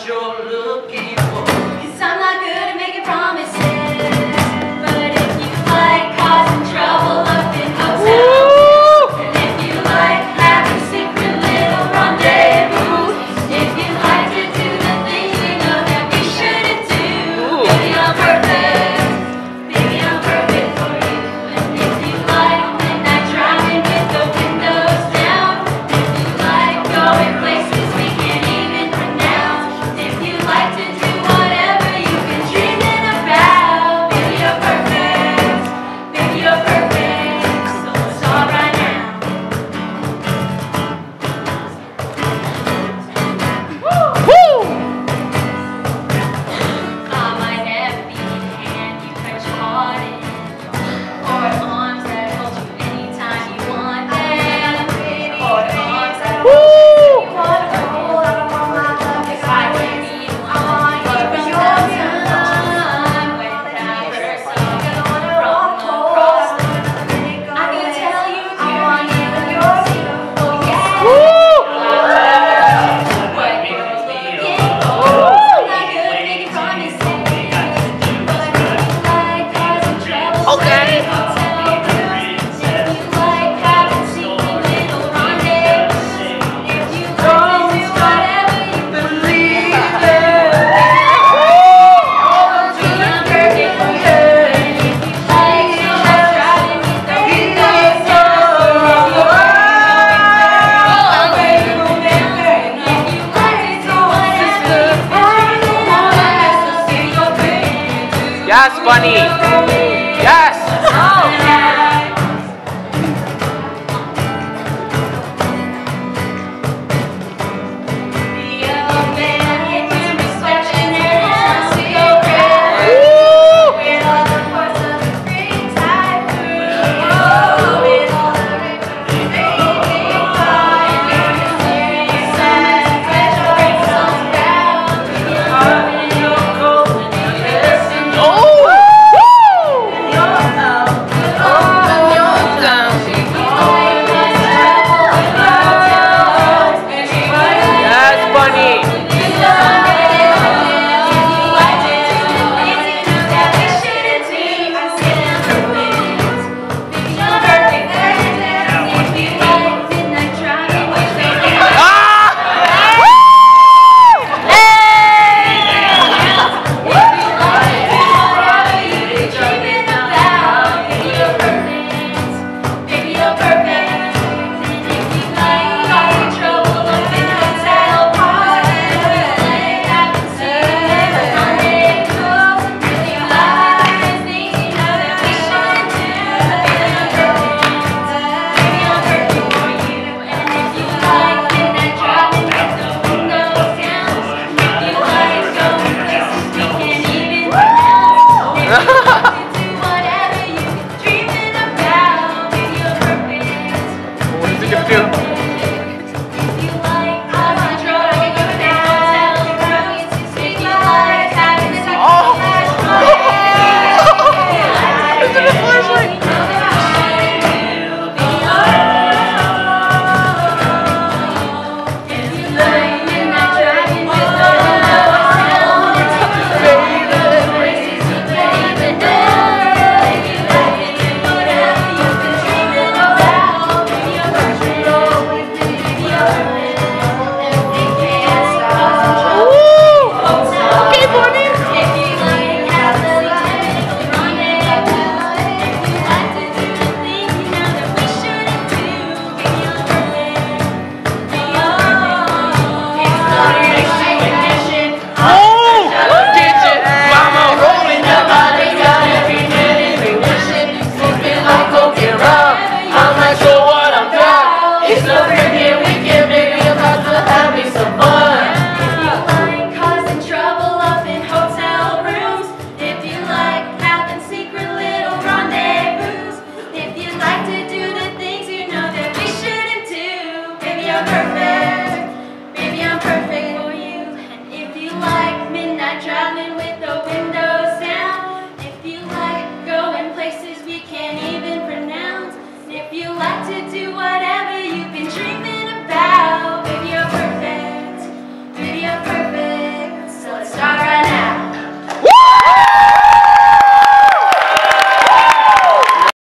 지어 Yes, bunny. Yes.